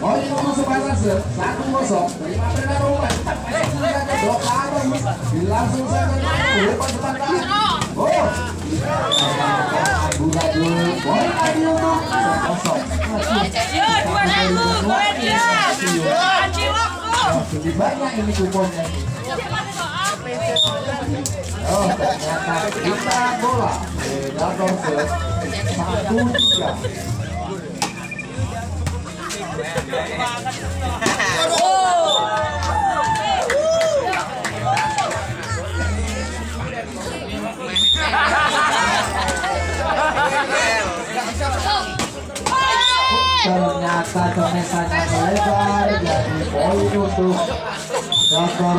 Oh ini masuk panas satu kosong terima perda rumah dua langsung oh Oh satu tiga ternyata kemesannya melebar jadi poin untuk Dr.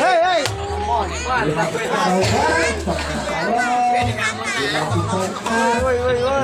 Hei, hei.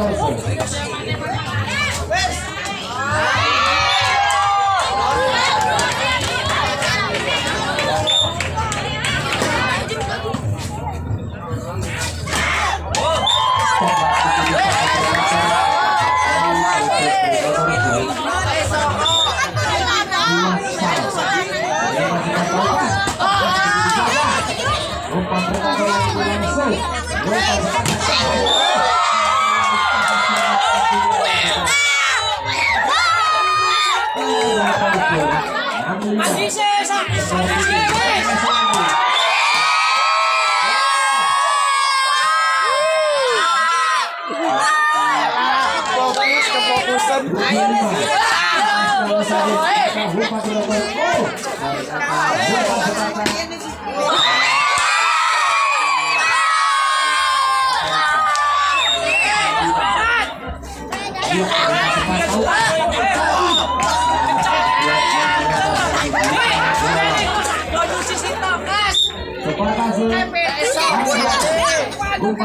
Let's go. Patricia, esa, esatto. esa,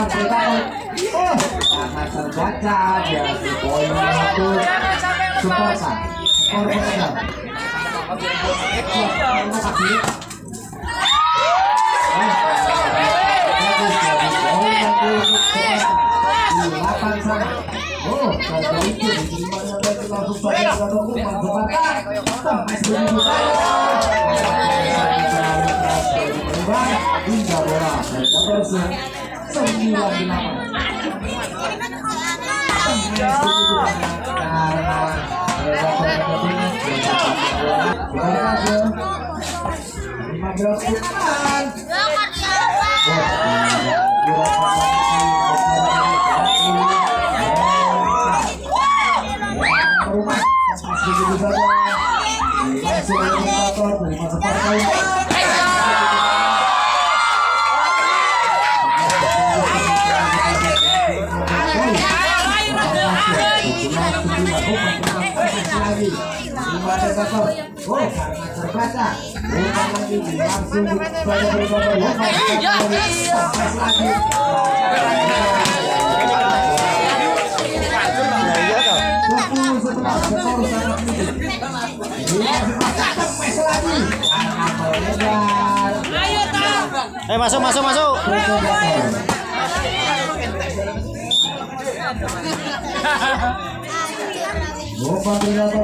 Predator. Oh, sangat Rumah, masih Predator sembilan delapan. Karena terbaca. Bukan lagi langsung pada berbagai lagi. Toh. 20 sebelas skor sangat tinggi. Dua sebelas lagi. Karena melebar. Eh, masuk, masuk, masuk. Bukan Predator.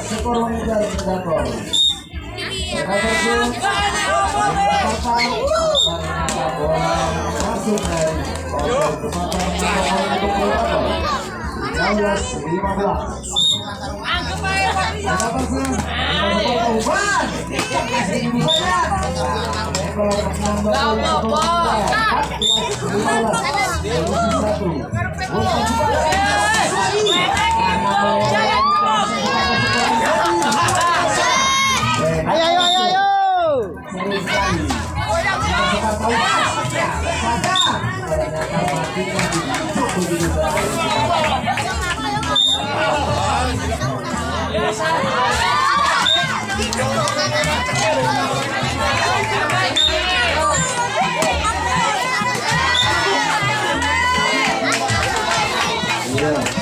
skor wanita Predator. Predator ternyata bola masuk dari kesempatan untuk Predator. 16 15. Ayo ayo ayo ayo. Sembilan belas lima belas. Ayo,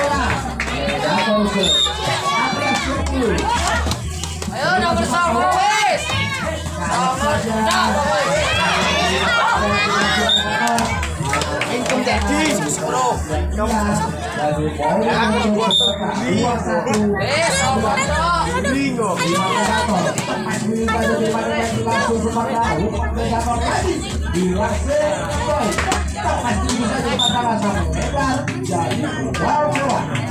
wis! Nomor satu, wis! Nomor satu! Oh, cucuk. Oh, dibaca begitu saja disangkul untuk Dapat. Persentase lima berapa rupa? Tepat sudah ya, persentase. Oh,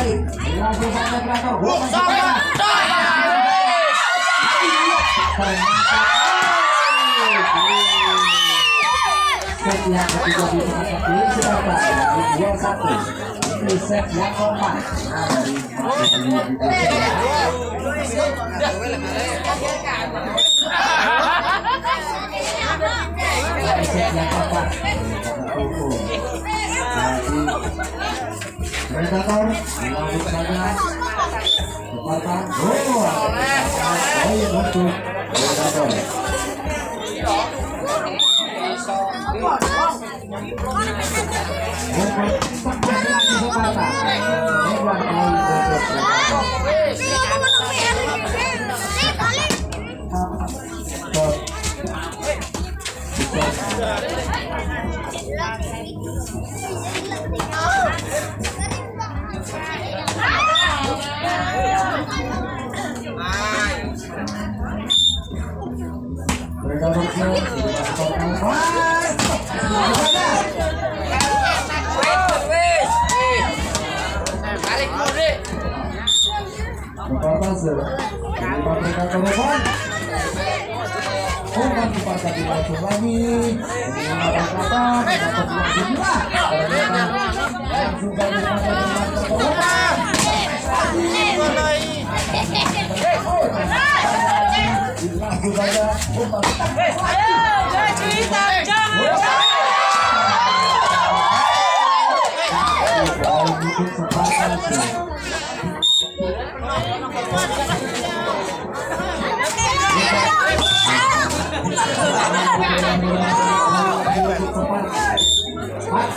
yang ketiga di set yang. Set yang keempat. Predator langsung saja Kecepatan gol. Poin untuk Predator. Predator Depan. Umpan kepada langsung lagi. Kali pada ke umpan.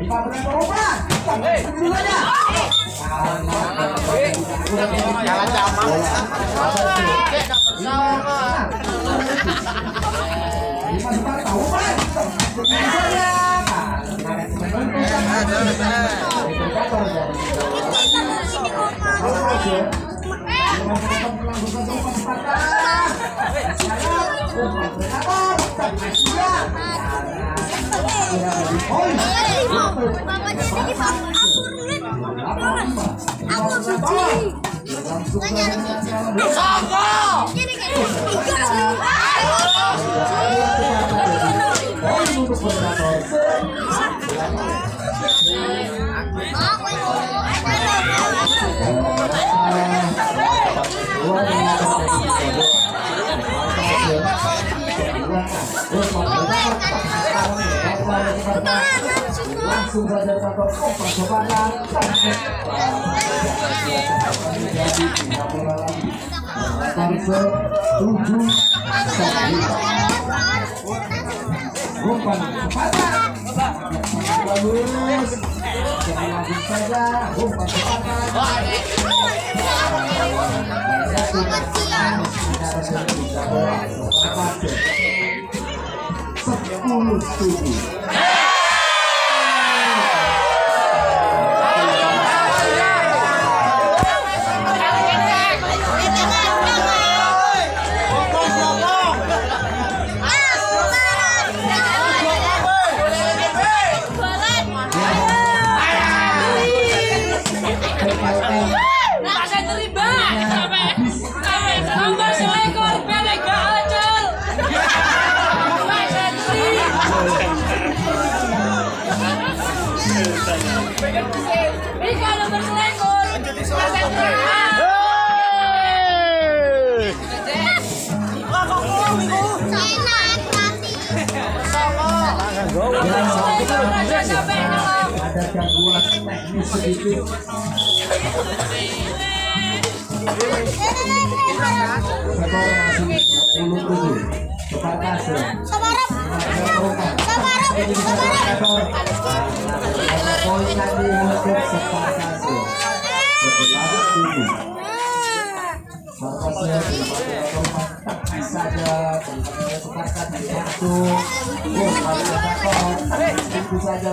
Untuk sepakat. Langsung saja. Aku suci. Langsung saja satu kompas lagi. Skor tujuh bagus. Langsung saja. Gangguan teknis sedikit. Skor masih 27. Kepada Poin tadi untuk Separtase. Sebelas tujuh. Markasnya tepat saja di satu saja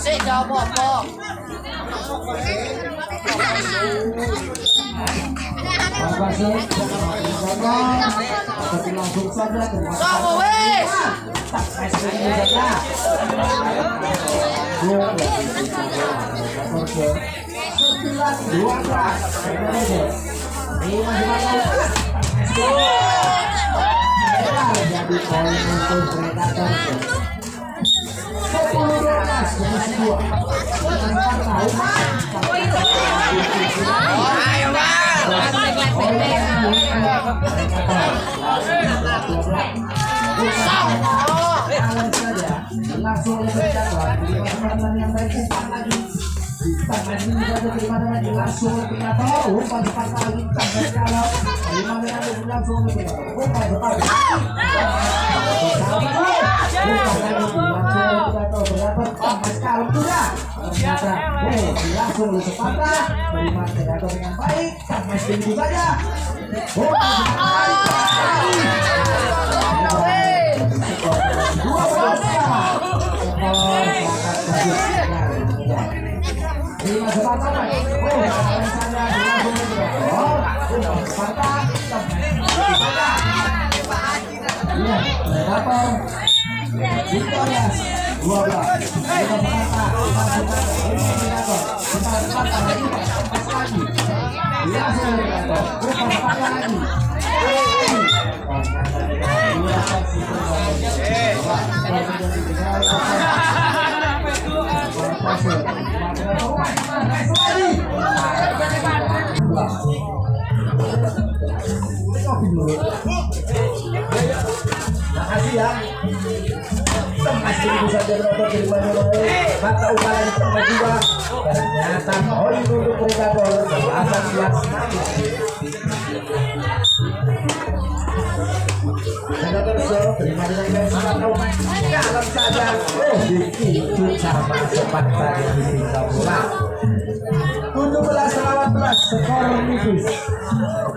Sik jawab apa? Pasir tapi langsung saja dua jadi poin untuk predator langsung yang baik umpan lagi juga dengan langsung terima pengator dengan baik saja Victoria dua belas lima sepatah lima sepatah lima sepatah lima sepatah lagi lagi lima sepatah lima sepatah lagi Makasih ya. Upaya di. Ternyata belas Predator so terima dengan tahu dalam saja. Dikicu sama cepat tadi di tinggal bola. 17 18 skor tipis.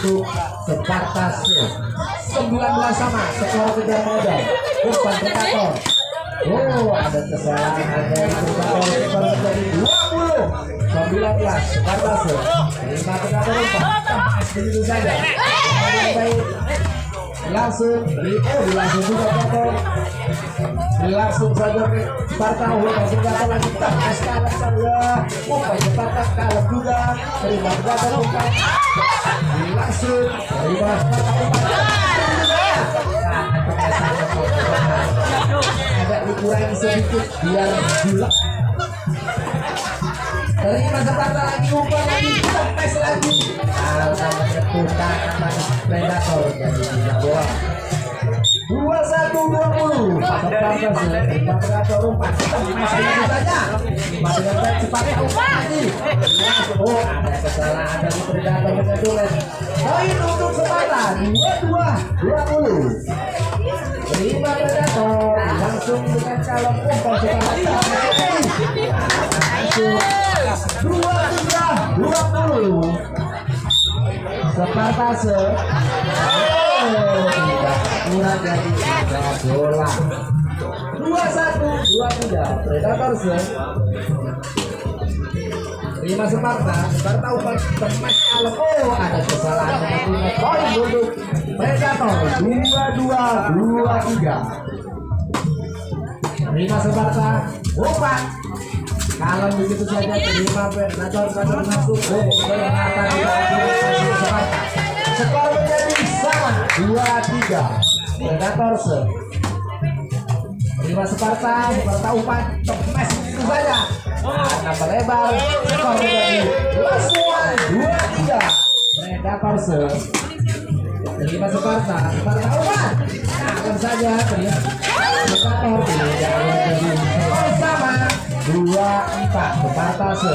untuk Spartas 19 sama skor kejar modal umpan predator Oh ada kesalahan dari skor menjadi 20 19 Spartas lima predator umpan begitu saja langsung di oh langsung juga langsung saja Sparta umpan senjata lagi tak kalah saja umpan Sparta kalah juga. Terima umpan langsung terima umpan agak dikurangi sedikit biar bulat terima Sparta lagi umpan lagi tes lagi. Namanya putar namanya predator. Jadi dua satu dua puluh predator umpan masih lagi oh ada kesalahan dari untuk dua dua dua puluh terima predator langsung dengan calon umpan langsung dua dua puluh Oh, tidak kurang bola. Dua satu dua tiga. Predator lima Sparta. Sparta umpan temas alam oh ada kesalahan punya poin untuk Predator dua dua dua tiga. Lima Sparta umpan kalau begitu saja terima Predator Predator masuk oh tidak Sparta dua tiga. Predator se lima separta separta umpan temes itu saja nah, lebar? Skor menjadi lasuan dua tiga. Predator se lima separta separta umpan nah, akan saja predator tidak lebih sama dua empat. Separta se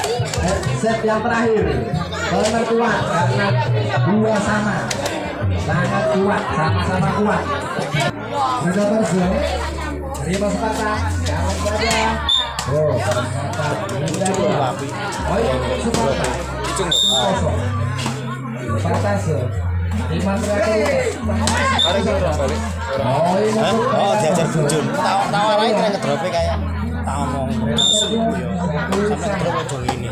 set yang terakhir penentuan karena dua sama sangat kuat sama-sama kuat Predator Zoom terima Sparta jangan saja oh ternyata tidak dua poin Sparta kosong Hah? untuk Oh, Zoom. bujur. Tahu arahnya kira ngedrope kayak tak ngomong. Sampai ngedrop aja ini.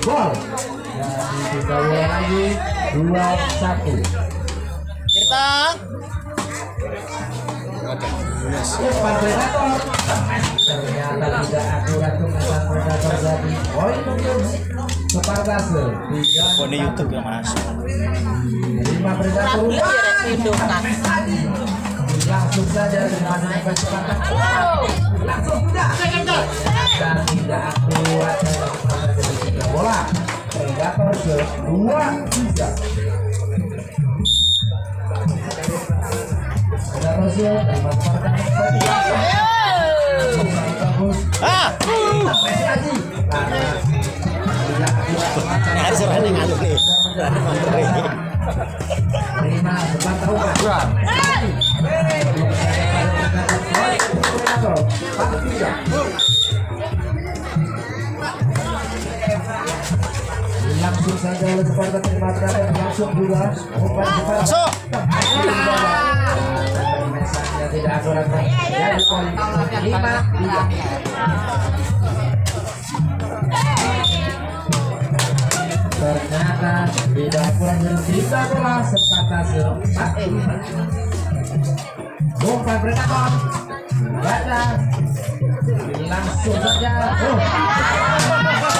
Gol. Jadi kita ulang lagi dua satu. Tirta. Ternyata tidak akurat umpan predator jadi poin untuk. Tiga Kone YouTube yang masuk. lima predator umpan. Langsung saja dengan Spartase. Langsung sudah. Dan tidak akurat bola. Predator ke dua tiga. Predator ke lima Spartase. Bagus. Ah! Harus nih. Terima. Langsung oleh langsung juga umpan. Masuk. Tidak akurat. Lima tiga. Ternyata tidak kurang dari tiga bola Sparta sempat Umpan Baca Langsung saja oh.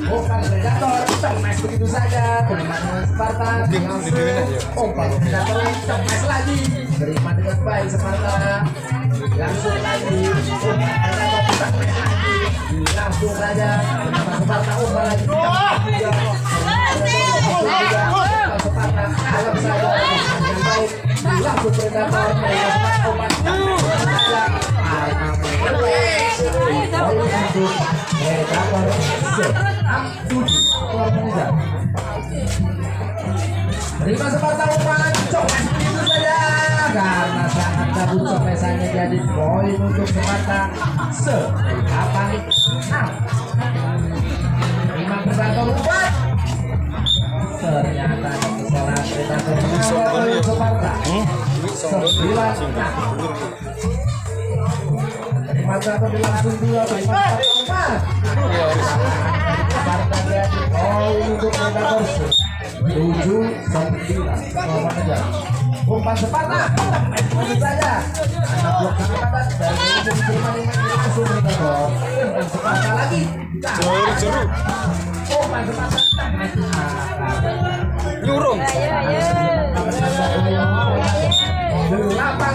Umpan predator cemes begitu saja penerimaan dengan Sparta langsung umpan lagi dengan baik Sparta langsung lagi umpan predator cemes lagi langsung saja kenapa Sparta umpan lagi dengan baik langsung predator umpan saja Terima Sparta umpan copet begitu saja. Karena sangat gabut copesannya jadi poin untuk Sparta se delapan enam. Terima Predator umpan ternyata kesalahan oleh Sparta sembilan Terima Predator langsung dua poin untuk Predator tujuh sembilan nomor aja umpan Sparta tentu saja anak blok sangat padat dari itu diterima dengan langsung kita blok umpan Sparta lagi Jeruk, jeruk. umpan Sparta Nyurung. delapan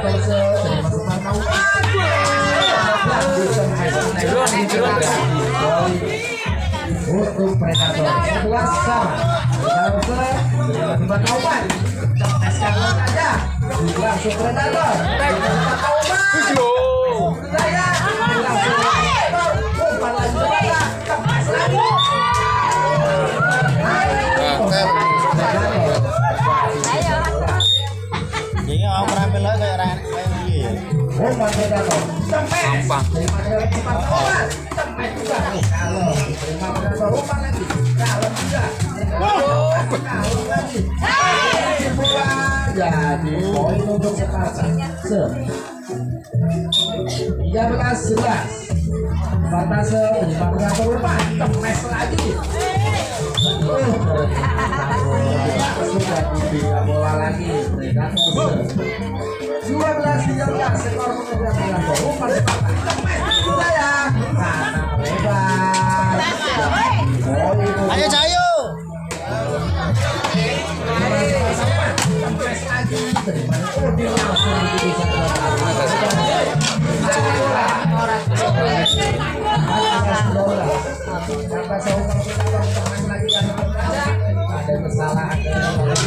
se- dari masukan match untuk Predator tes Predator bola jadi poin untuk Sparta se 13 11 Sparta se 15 umpan kemes lagi Oh, sudah bola lagi se 12 13 skor mengejar Predator umpan Sparta kemes juga ya karena lebar poin untuk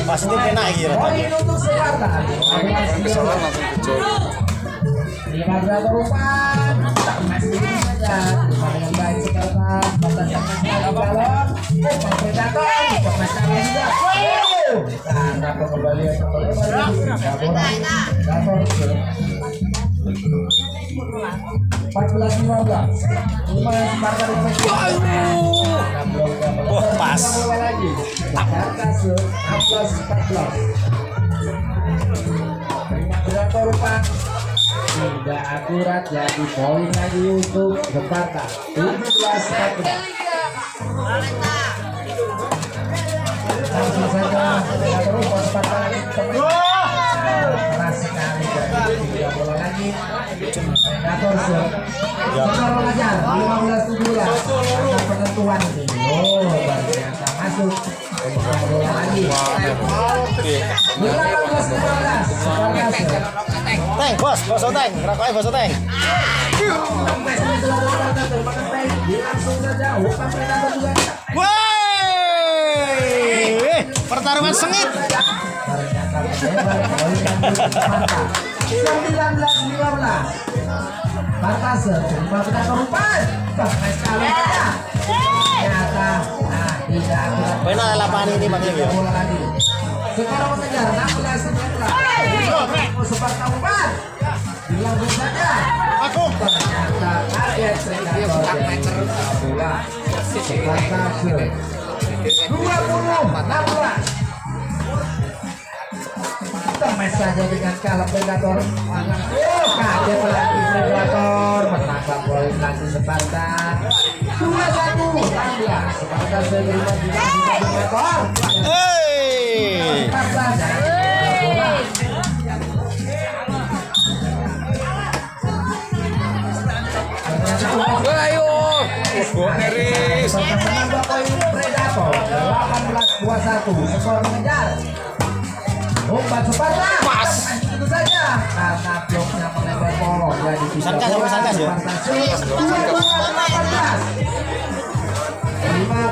Pasti kena. Lima? Tak masih saja. Baik sekarang. Batas juga. Karena pengembalian kembali. Predator. 14 15. Lima Sparta di Wah, pas. lagi. Jakarta se 16 14. Terima predator rupan tidak akurat jadi poin lagi untuk Jakarta 17 14 langsung Teng, bos, bos teng, bos teng. pertarungan sengit. ternyata lebar poin yang dilakukan Sparta 19 15 Partase umpan predator umpan sampai sekali saja ternyata nah tidak Pena lapangan ini bola lagi sekarang mengejar 16 19 Sparta umpan dilangsung saja Aku. ternyata kaget predator dari bola Sparta 20 16 Temes saja. Dengan kalah predator Oh kaget lagi predator Menangkap poin lagi Sparta 2-1 16 Sparta segera dilangsung predator Hei. Sparta dari bola Ayo. Neris. Menambah poin Predator 18-21 skor mengejar. Umpan Sparta. Pas. Itu saja. Karena bloknya ya? Sparta dua 18. Lima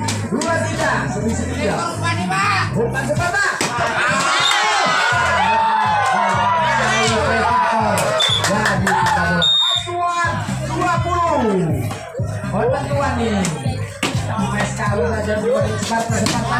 23 selisih tiga. Kita bola. Tuan 20. Otak tuan nih. Sampai sekali saja dua Sparta Sparta.